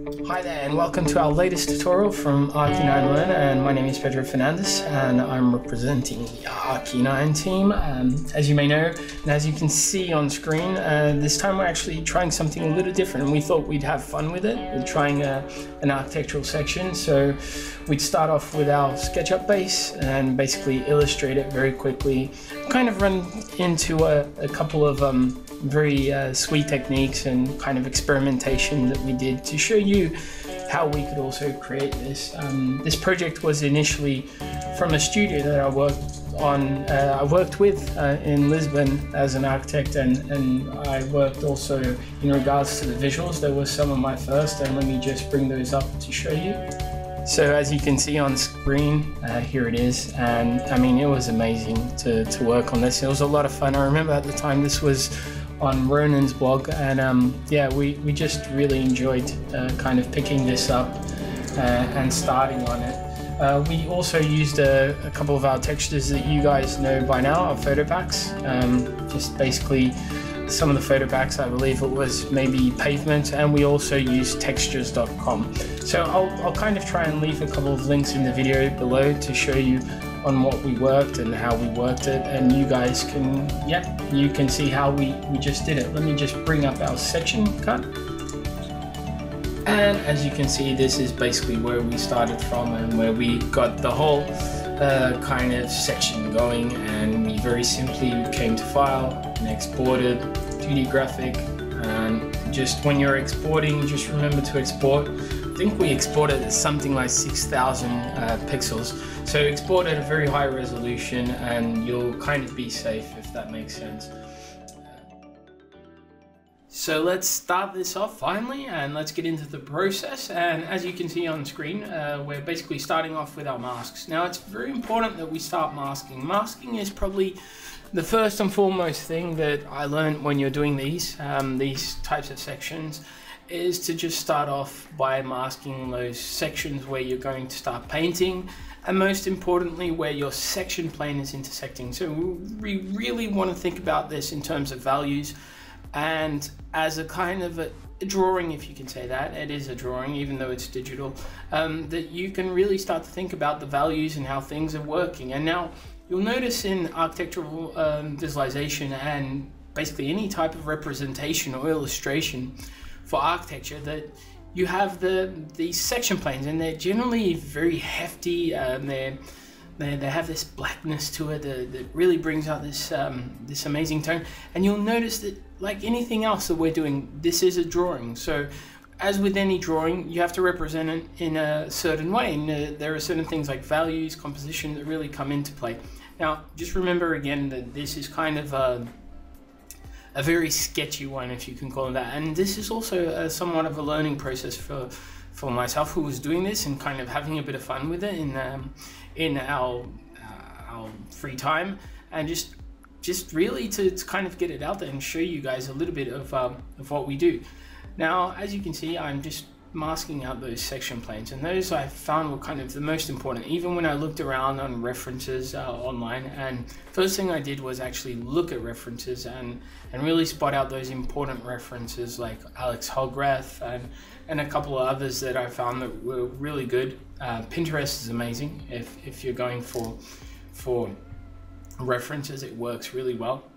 Hi there and welcome to our latest tutorial from Arqui9 Learn and my name is Pedro Fernandez and I'm representing the Arqui9 team. Um, as you may know and as you can see on screen, uh, this time we're actually trying something a little different and we thought we'd have fun with it. We're trying a, an architectural section so we'd start off with our SketchUp base and basically illustrate it very quickly. Kind of run into a, a couple of um, very uh, sweet techniques and kind of experimentation that we did to show you how we could also create this. Um, this project was initially from a studio that I worked on, uh, I worked with uh, in Lisbon as an architect and, and I worked also in regards to the visuals. There were some of my first and let me just bring those up to show you. So as you can see on screen, uh, here it is. And I mean, it was amazing to, to work on this. It was a lot of fun. I remember at the time this was on Ronen's blog, and um, yeah, we, we just really enjoyed uh, kind of picking this up uh, and starting on it. Uh, we also used a, a, couple of our textures that you guys know by now, our photo packs. Um, just basically some of the photo packs, I believe it was maybe pavement, and we also used textures.com. So I'll, I'll kind of try and leave a couple of links in the video below to show you on what we worked and how we worked it. And you guys can yeah you can see how we we just did it. Let me just bring up our section cut. And as you can see this is basically where we started from and where we got the whole uh, kind of section going. And we very simply came to file and exported 2d graphic. And just when you're exporting just remember to export think we exported something like 6,000 uh, pixels so export at a very high resolution and you'll kind of be safe if that makes sense. So let's start this off finally and let's get into the process. And as you can see on screen, uh, we're basically starting off with our masks. Now it's very important that we start masking. Masking is probably the first and foremost thing that I learned when you're doing these, um, these types of sections is to just start off by masking those sections where you're going to start painting and most importantly where your section plane is intersecting. So we really want to think about this in terms of values and as a kind of a, drawing, if you can say that, it is a drawing even though it's digital, um, that you can really start to think about the values and how things are working. And now you'll notice in architectural um, visualization and basically any type of representation or illustration for architecture that you have the these section planes, and they're generally very hefty. Um, they they they have this blackness to it that, that really brings out this um, this amazing tone. And you'll notice that, like anything else that we're doing, this is a drawing. So as with any drawing, you have to represent it in a certain way. And uh, there are certain things like values, composition that really come into play. Now, just remember again that this is kind of a a very sketchy one, if you can call it that. And this is also a, somewhat of a learning process for for myself, who was doing this and kind of having a bit of fun with it in um, in our uh, our free time, and just just really to, to, kind of get it out there and show you guys a little bit of um, of what we do. Now, as you can see, I'm just masking out those section planes and those I found were kind of the most important. Even when I looked around on references uh, online and first thing I did was actually look at references and and really spot out those important references like Alex Hogrefe and and a couple of others that I found that were really good. Uh, Pinterest is amazing. If, if you're going for for references it works really well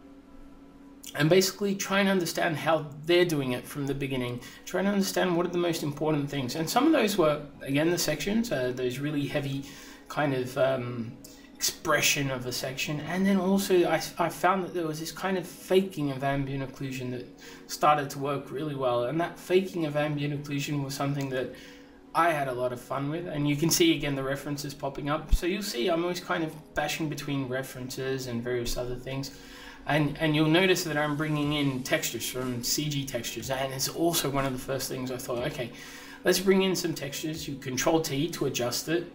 and basically try and understand how they're doing it from the beginning. Try and understand what are the most important things. And some of those were, again, the sections, uh, those really heavy kind of um, expression of a section. And then also I, I found that there was this kind of faking of ambient occlusion that started to work really well. And that faking of ambient occlusion was something that I had a lot of fun with. And you can see again the references popping up. So you'll see I'm always kind of bashing between references and various other things. And, and you'll notice that I'm bringing in textures from CG Textures, and it's also one of the first things I thought, okay, let's bring in some textures. You Control T to adjust it,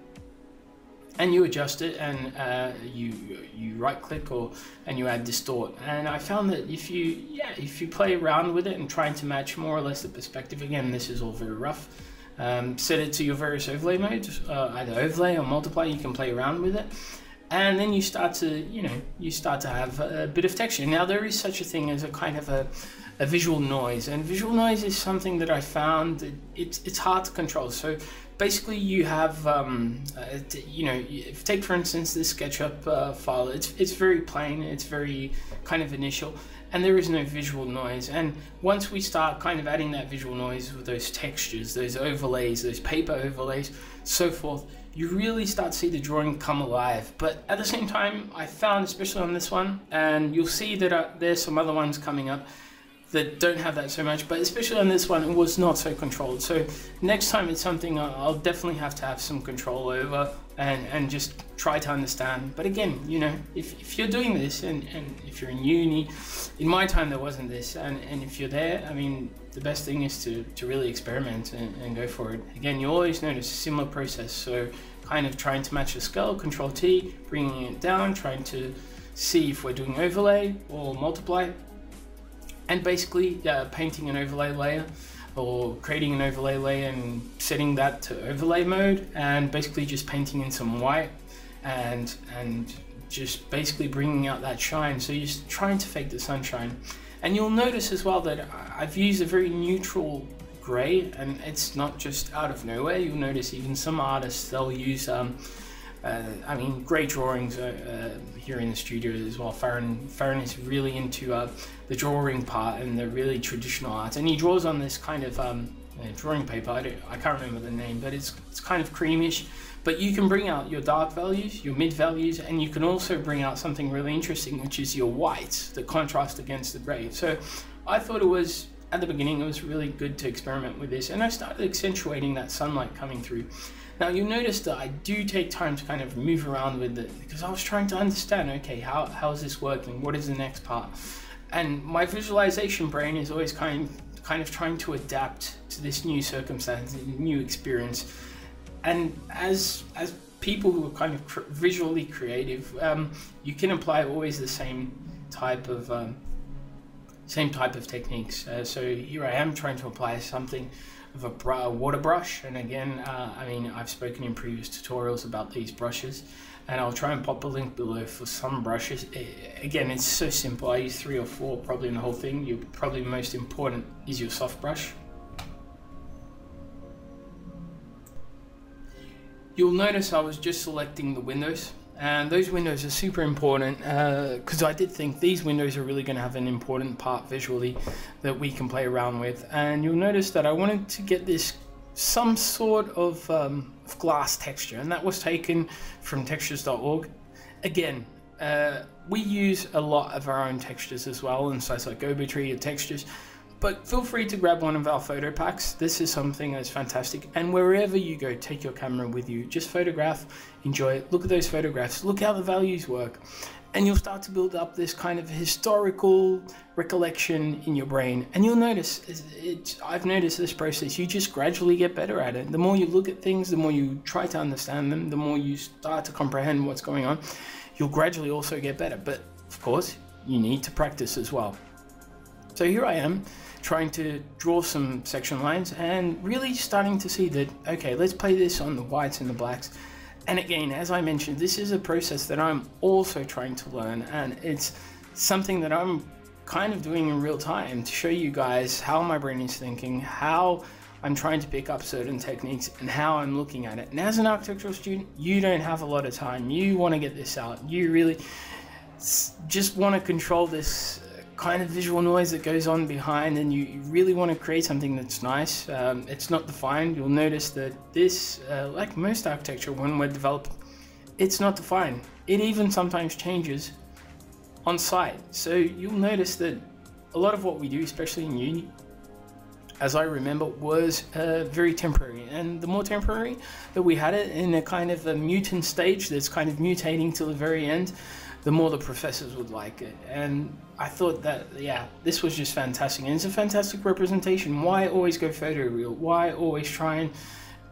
and you adjust it, and uh, you you right click or and you add distort. And I found that if you yeah if you play around with it and trying to match more or less the perspective, again this is all very rough. Um, set it to your various overlay modes, uh, either overlay or multiply. You can play around with it and then you start to you know you start to have a bit of texture. Now there is such a thing as a kind of a, a visual noise. And visual noise is something that i found that it's it's hard to control. So basically you have um, uh, you know if take for instance this sketchup uh, file. It's it's very plain. It's very kind of initial. And there is no visual noise. And once we start kind of adding that visual noise with those textures those overlays those paper overlays so forth you really start to see the drawing come alive. But at the same time i found especially on this one and you'll see that uh, there's some other ones coming up that don't have that so much, but especially on this one, it was not so controlled. So next time it's something I'll definitely have to have some control over and, and just try to understand. But again, you know, if, if you're doing this and, and if you're in uni, in my time there wasn't this, and, and if you're there, I mean, the best thing is to, to really experiment and, and go for it. Again, you always notice a similar process. So kind of trying to match the scale, control T, bringing it down, trying to see if we're doing overlay or multiply, and basically uh, painting an overlay layer or creating an overlay layer and setting that to overlay mode and basically just painting in some white and and just basically bringing out that shine. So you're just trying to fake the sunshine. And you'll notice as well that I've used a very neutral gray and it's not just out of nowhere. You'll notice even some artists they'll use um, uh, I mean, great drawings uh, uh, here in the studio as well. Farron, Farron is really into uh, the drawing part and the really traditional art, and he draws on this kind of um, drawing paper. I, I, can't remember the name, but it's it's kind of creamish. But you can bring out your dark values, your mid values, and you can also bring out something really interesting, which is your whites, the contrast against the gray. So I thought it was at the beginning it was really good to experiment with this, and I started accentuating that sunlight coming through. Now you'll notice that I do take time to kind of move around with it because I was trying to understand, okay, how, how is this working? What is the next part? And my visualization brain is always kind, kind of trying to adapt to this new circumstance, new experience. And as, as people who are kind of cr visually creative, um, you can apply always the same type of um, same type of techniques. Uh, so here I am trying to apply something of a br water brush. And again, uh, I mean, I've spoken in previous tutorials about these brushes and I'll try and pop a link below for some brushes. Again, it's so simple. I use three or four probably in the whole thing. Your probably most important is your soft brush. You'll notice I was just selecting the windows and those windows are super important because uh, I did think these windows are really going to have an important part visually that we can play around with. And you'll notice that I wanted to get this some sort of, um, of glass texture and that was taken from textures.org again uh, we use a lot of our own textures as well in sites like Gobotree or textures but feel free to grab one of our photo packs. This is something that's fantastic. And wherever you go, take your camera with you. Just photograph, enjoy it. Look at those photographs. Look how the values work. And you'll start to build up this kind of historical recollection in your brain. And you'll notice, I've noticed this process, you just gradually get better at it. The more you look at things, the more you try to understand them, the more you start to comprehend what's going on, you'll gradually also get better. But of course, you need to practice as well. So here I am trying to draw some section lines and really starting to see that, okay, let's play this on the whites and the blacks. And again, as I mentioned, this is a process that I'm also trying to learn and it's something that I'm kind of doing in real time to show you guys how my brain is thinking, how I'm trying to pick up certain techniques and how I'm looking at it. And as an architectural student, you don't have a lot of time. You want to get this out. You really just want to control this kind of visual noise that goes on behind and you really want to create something that's nice. Um, it's not defined. You'll notice that this, uh, like most architecture when we're developing, it's not defined. It even sometimes changes on site. So you'll notice that a lot of what we do, especially in uni, as I remember, was uh, very temporary. And the more temporary that we had it in a kind of a mutant stage that's kind of mutating till the very end, the more the professors would like it. And I thought that, yeah, this was just fantastic. And it's a fantastic representation. Why always go photoreal? Why always try and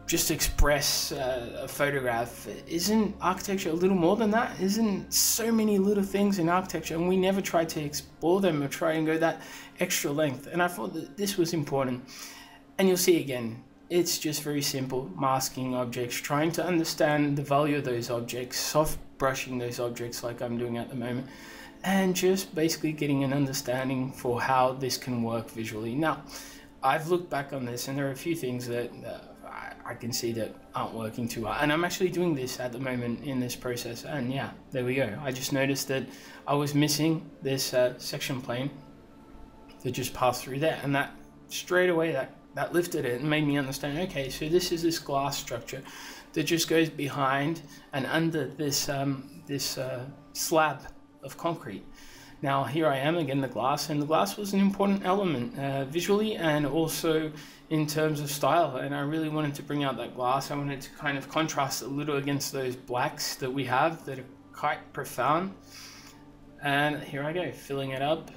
just express uh, a photograph? Isn't architecture a little more than that? Isn't so many little things in architecture and we never try to explore them or try and go that extra length? And I thought that this was important. And you'll see again, it's just very simple masking objects, trying to understand the value of those objects, soft brushing those objects like I'm doing at the moment and just basically getting an understanding for how this can work visually. Now, I've looked back on this and there are a few things that uh, I, I, can see that aren't working too well. And I'm actually doing this at the moment in this process. And yeah, there we go. I just noticed that I was missing this uh, section plane that just passed through there. And that straight away, that, that lifted it and made me understand, okay, so this is this glass structure that just goes behind and under this, um, this uh, slab of concrete. Now here I am again, the glass, and the glass was an important element uh, visually and also in terms of style. And I really wanted to bring out that glass. I wanted to kind of contrast a little against those blacks that we have that are quite profound. And here I go, filling it up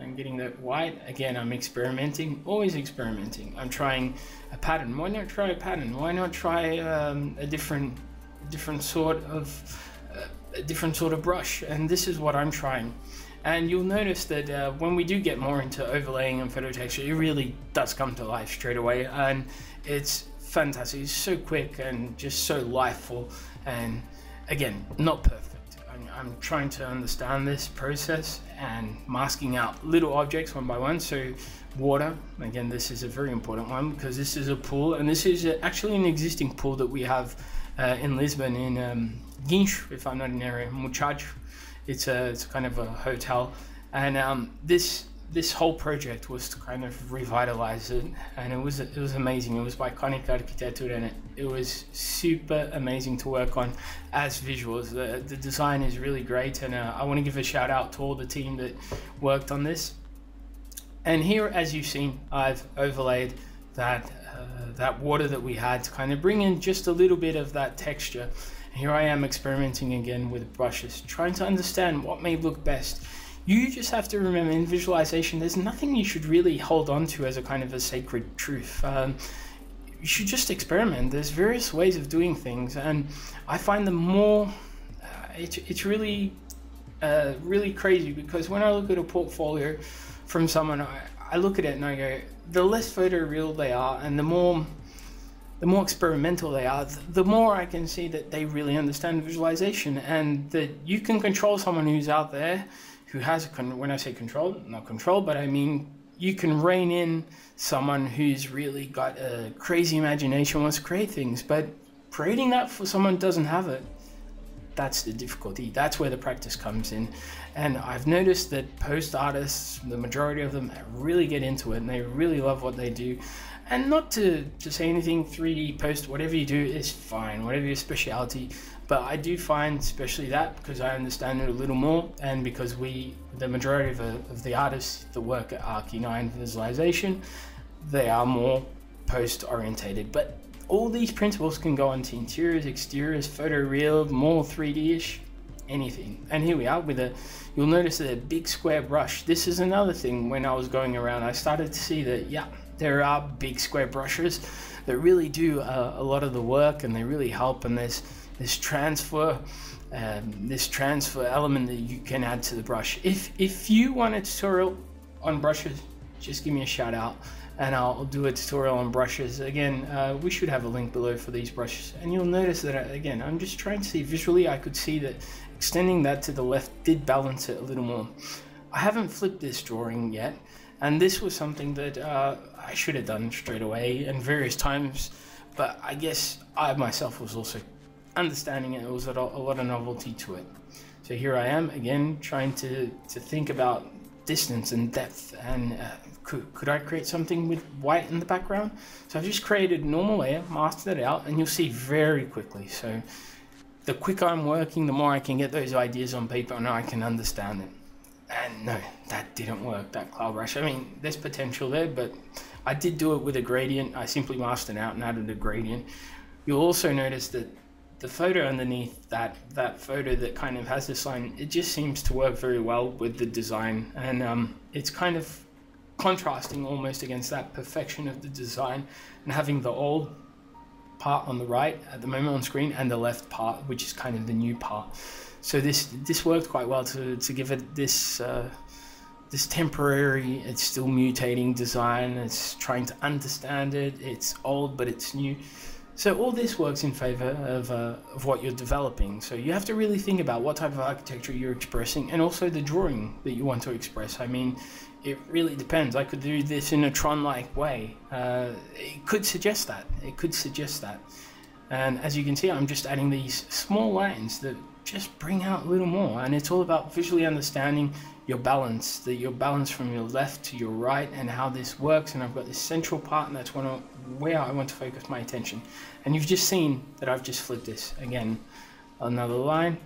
and getting that white. Again, I'm experimenting, always experimenting. I'm trying a pattern. Why not try a pattern? Why not try um, a different, different sort of a different sort of brush and this is what I'm trying and you'll notice that uh, when we do get more into overlaying and photo texture it really does come to life straight away and it's fantastic it's so quick and just so lifeful and again not perfect I'm, I'm trying to understand this process and masking out little objects one by one so water again this is a very important one because this is a pool and this is actually an existing pool that we have uh, in Lisbon in um, if I'm not in area, Muchacho. It's a it's kind of a hotel, and um, this this whole project was to kind of revitalize it, and it was it was amazing. It was by Conica Arquitetura, and it, it was super amazing to work on as visuals. The the design is really great, and uh, I want to give a shout out to all the team that worked on this. And here, as you've seen, I've overlaid that uh, that water that we had to kind of bring in just a little bit of that texture. Here I am experimenting again with brushes, trying to understand what may look best. You just have to remember in visualization, there's nothing you should really hold on to as a kind of a sacred truth. Um, you should just experiment. There's various ways of doing things, and I find the more uh, it's, it's really uh, really crazy because when I look at a portfolio from someone, I, I look at it and I go, the less photoreal they are, and the more the more experimental they are, the more I can see that they really understand visualization and that you can control someone who's out there who has, when I say control, not control, but I mean you can rein in someone who's really got a crazy imagination, wants to create things, but creating that for someone doesn't have it, that's the difficulty. That's where the practice comes in. And I've noticed that post artists, the majority of them really get into it and they really love what they do and not to, to say anything 3d post whatever you do is fine whatever your specialty but i do find especially that because i understand it a little more and because we the majority of, of the artists that work at Arqui9 visualization they are more post orientated but all these principles can go into interiors exteriors photoreal more 3d-ish anything. And here we are with a you'll notice that a big square brush. This is another thing. When i was going around i started to see that yeah there are big square brushes that really do uh, a lot of the work and they really help and there's this transfer um, this transfer element that you can add to the brush. If if you want a tutorial on brushes just give me a shout out and I'll do a tutorial on brushes. Again uh, we should have a link below for these brushes. And you'll notice that uh, again I'm just trying to see visually I could see that extending that to the left did balance it a little more. I haven't flipped this drawing yet and this was something that uh, I should have done straight away and various times, but I guess I myself was also understanding it. It was a lot of novelty to it. So here I am again trying to, to think about distance and depth and uh, could, could I create something with white in the background? So I've just created normal layer, mastered it out, and you'll see very quickly. So the quicker I'm working, the more I can get those ideas on paper and I can understand it. And no, that didn't work, that cloud brush. I mean, there's potential there, but I did do it with a gradient. I simply masked it out and added a gradient. You'll also notice that the photo underneath that, that photo that kind of has this line, it just seems to work very well with the design. And um, it's kind of contrasting almost against that perfection of the design and having the old part on the right at the moment on screen and the left part, which is kind of the new part so this this worked quite well to, to give it this uh, this temporary it's still mutating design it's trying to understand it it's old but it's new So all this works in favor of, uh, of what you're developing. So you have to really think about what type of architecture you're expressing and also the drawing that you want to express. I mean, it really depends. I could do this in a Tron-like way. Uh, it could suggest that. It could suggest that. And as you can see, I'm just adding these small lines that just bring out a little more. And it's all about visually understanding your balance, that your balance from your left to your right and how this works. And I've got this central part and that's one of, where I want to focus my attention. And you've just seen that I've just flipped this. Again, another line.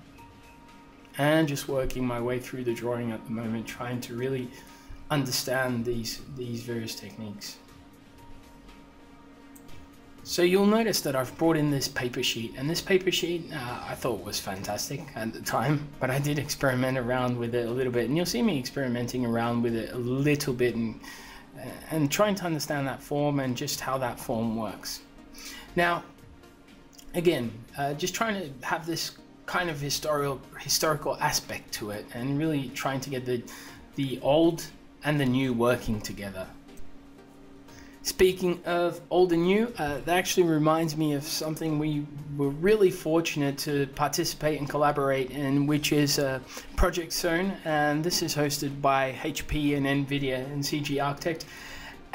And just working my way through the drawing at the moment, trying to really understand these, these various techniques. So you'll notice that I've brought in this paper sheet and this paper sheet uh, I thought was fantastic at the time but I did experiment around with it a little bit and you'll see me experimenting around with it a little bit and, and trying to understand that form and just how that form works. Now again uh, just trying to have this kind of historical historical aspect to it and really trying to get the the old and the new working together. Speaking of old and new, uh, that actually reminds me of something we were really fortunate to participate and collaborate in, which is uh, Project Soane, and this is hosted by HP and NVIDIA and CG Architect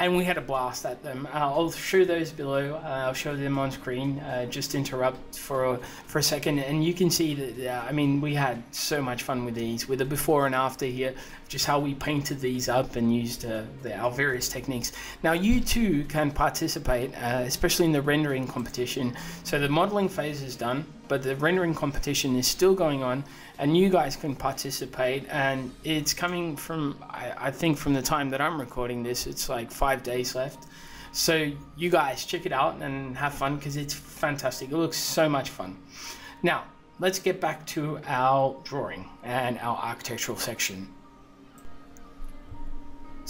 and we had a blast at them. Uh, I'll show those below. Uh, I'll show them on screen. Uh, just interrupt for a, for a second, and you can see that. I mean, we had so much fun with these, with the before and after here, just how we painted these up and used uh, the, our various techniques. Now, you too can participate, uh, especially in the rendering competition. So the modeling phase is done but the rendering competition is still going on and you guys can participate and it's coming from I, I, think from the time that I'm recording this it's like five days left. So you guys check it out and have fun because it's fantastic. It looks so much fun. Now let's get back to our drawing and our architectural section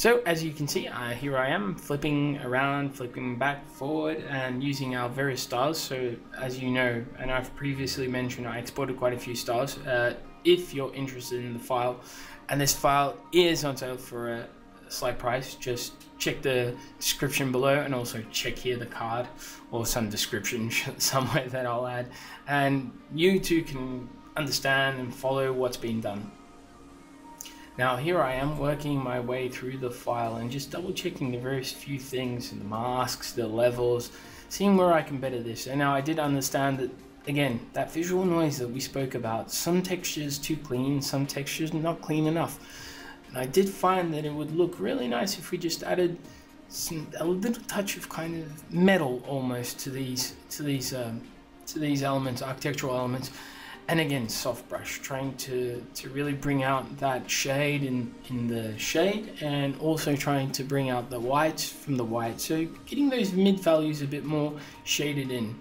so as you can see, uh, here I am flipping around, flipping back, forward, and using our various styles. So as you know, and I've previously mentioned, I exported quite a few styles. Uh, if you're interested in the file, and this file is on sale for a slight price, just check the description below and also check here the card or some description somewhere that I'll add. And you too can understand and follow what's being done. Now here I am working my way through the file and just double checking the various few things, the masks, the levels, seeing where I can better this. And now I did understand that, again, that visual noise that we spoke about, some textures too clean, some textures not clean enough. And I did find that it would look really nice if we just added some, a little touch of kind of metal almost to these, to these, um, to these elements, architectural elements and again soft brush trying to to really bring out that shade in in the shade and also trying to bring out the whites from the white. So getting those mid values a bit more shaded in.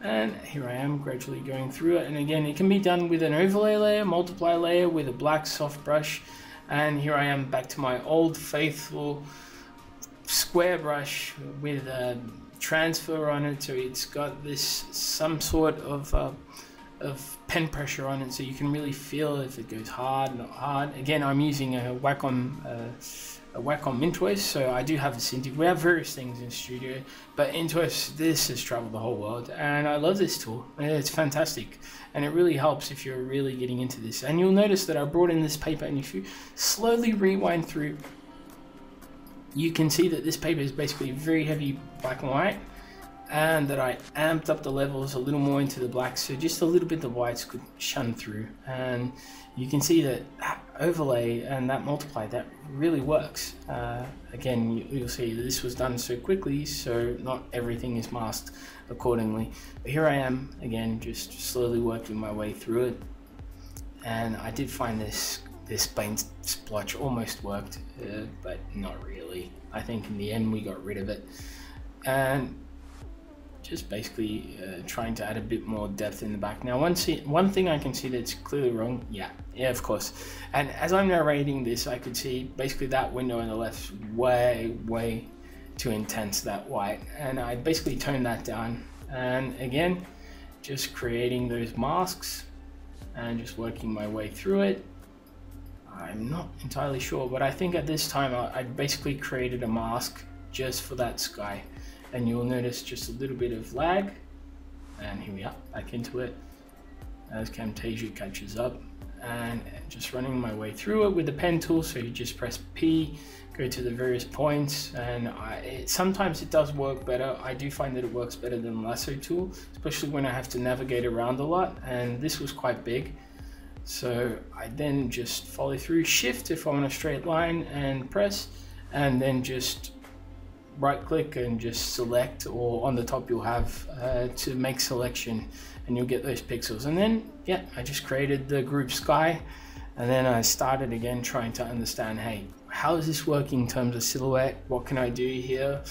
And here I am gradually going through it. And again it can be done with an overlay layer multiply layer with a black soft brush. And here I am back to my old faithful square brush with a transfer on it. So it's got this some sort of uh, of pen pressure on it so you can really feel if it goes hard, not hard. Again, I'm using a Wacom, uh, a Wacom Intuos, so I do have a Cintiq. We have various things in studio, but Intuos, this has traveled the whole world, and I love this tool. It's fantastic, and it really helps if you're really getting into this. And you'll notice that I brought in this paper, and if you slowly rewind through, you can see that this paper is basically very heavy black and white, and that I amped up the levels a little more into the black so just a little bit the whites could shine through. And you can see that, that overlay and that multiply that really works. Uh, again you, will see this was done so quickly so not everything is masked accordingly. But here I am again just slowly working my way through it. And I did find this this paint splotch almost worked uh, but not really. I think in the end we got rid of it. And just basically uh, trying to add a bit more depth in the back. Now, one, see, one thing I can see that's clearly wrong, yeah, yeah, of course. And as I'm narrating this, I could see basically that window on the left way, way too intense, that white. And I basically toned that down. And again, just creating those masks and just working my way through it. I'm not entirely sure, but I think at this time I, I basically created a mask just for that sky. And you'll notice just a little bit of lag. And here we are, back into it as Camtasia catches up. And just running my way through it with the pen tool. So you just press P, go to the various points, and I, it, sometimes it does work better. I do find that it works better than lasso tool, especially when I have to navigate around a lot. And this was quite big. So I then just follow through shift if I'm on a straight line and press and then just right click and just select or on the top you'll have uh, to make selection and you'll get those pixels and then yeah I just created the group sky and then I started again trying to understand hey how is this working in terms of silhouette what can I do here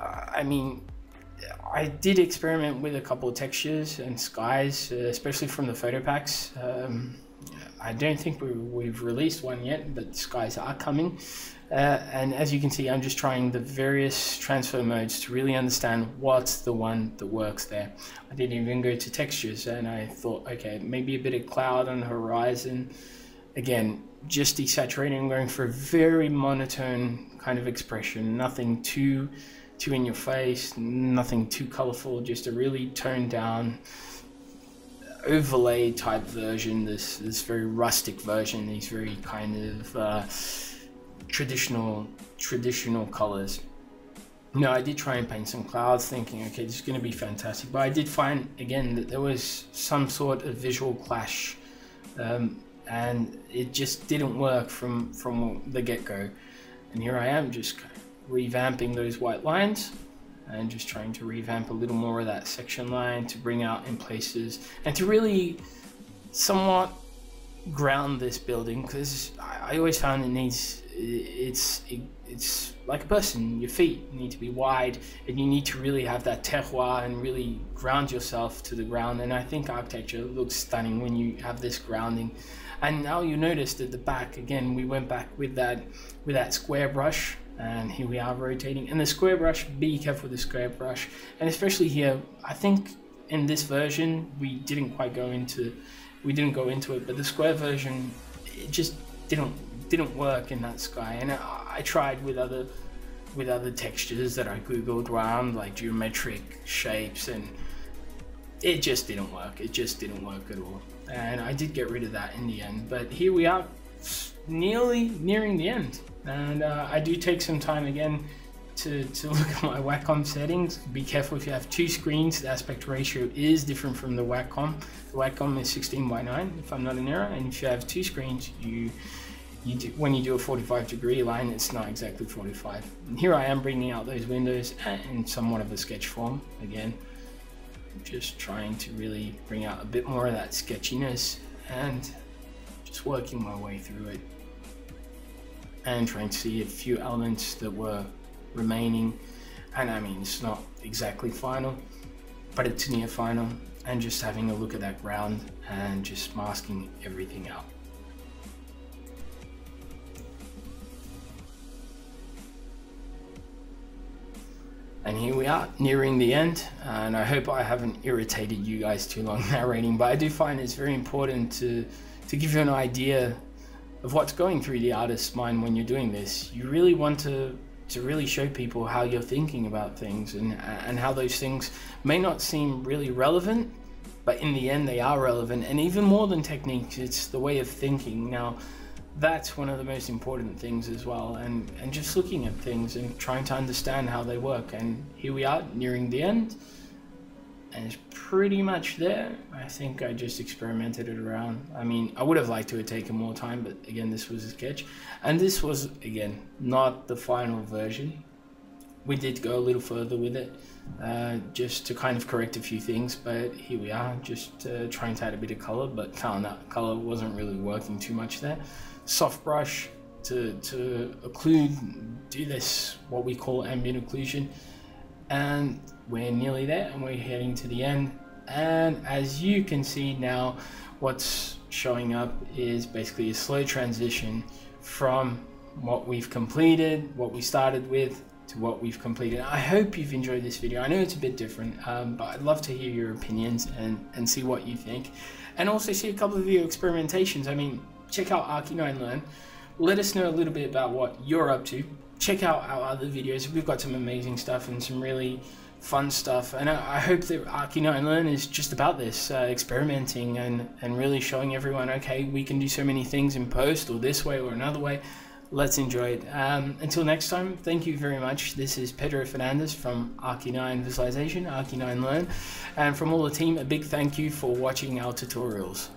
uh, I mean I did experiment with a couple of textures and skies, uh, especially from the photo packs. Um, I don't think we, have released one yet, but skies are coming. Uh, and as you can see, I'm just trying the various transfer modes to really understand what's the one that works there. I didn't even go to textures and I thought, okay, maybe a bit of cloud on the horizon. Again, just desaturating, going for a very monotone kind of expression, nothing too too in your face, nothing too colorful, just a really toned down overlay type version, this this very rustic version, these very kind of uh, traditional traditional colors. No, I did try and paint some clouds, thinking, okay, this is going to be fantastic. But I did find again that there was some sort of visual clash, um, and it just didn't work from from the get go. And here I am, just revamping those white lines and just trying to revamp a little more of that section line to bring out in places and to really somewhat ground this building because I, always found it needs it's it, it's like a person your feet need to be wide and you need to really have that terroir and really ground yourself to the ground and I think architecture looks stunning when you have this grounding. And now you notice at the back again we went back with that with that square brush and here we are rotating and the square brush be careful with the square brush and especially here I think in this version we didn't quite go into we didn't go into it but the square version it just didn't didn't work in that sky and I, tried with other with other textures that I googled around like geometric shapes and it just didn't work it just didn't work at all and I did get rid of that in the end but here we are nearly nearing the end and uh, I do take some time again to, to look at my Wacom settings. Be careful if you have two screens, the aspect ratio is different from the Wacom. The Wacom is 16 by 9 if I'm not in error, and if you have two screens, you, you do, when you do a 45 degree line, it's not exactly 45. And here I am bringing out those windows in somewhat of a sketch form again. Just trying to really bring out a bit more of that sketchiness and just working my way through it and trying to see a few elements that were remaining. And I mean, it's not exactly final, but it's near final. And just having a look at that ground and just masking everything out. And here we are, nearing the end, uh, and I hope I haven't irritated you guys too long narrating, but I do find it's very important to, to give you an idea of what's going through the artist's mind when you're doing this. You really want to to really show people how you're thinking about things and and how those things may not seem really relevant, but in the end they are relevant. And even more than techniques, it's the way of thinking. Now, that's one of the most important things as well. And and just looking at things and trying to understand how they work. And here we are nearing the end and it's pretty much there. I think I just experimented it around. I mean, I would have liked to have taken more time, but again, this was a sketch. And this was, again, not the final version. We did go a little further with it, uh, just to kind of correct a few things, but here we are, just uh, trying to add a bit of color, but that color wasn't really working too much there. Soft brush to, to occlude, do this, what we call ambient occlusion, and we're nearly there and we're heading to the end. And as you can see now what's showing up is basically a slow transition from what we've completed what we started with to what we've completed. I hope you've enjoyed this video. I know it's a bit different um, but I'd love to hear your opinions and and see what you think. And also see a couple of your experimentations. I mean check out Arqui9 Learn let us know a little bit about what you're up to check out our other videos. We've got some amazing stuff and some really fun stuff. And I, I hope that Arqui9 Learn is just about this, uh, experimenting and, and really showing everyone, okay, we can do so many things in post or this way or another way. Let's enjoy it. Um, until next time, thank you very much. This is Pedro Fernandez from Arqui9 Visualization, Archie 9 Learn. And from all the team, a big thank you for watching our tutorials.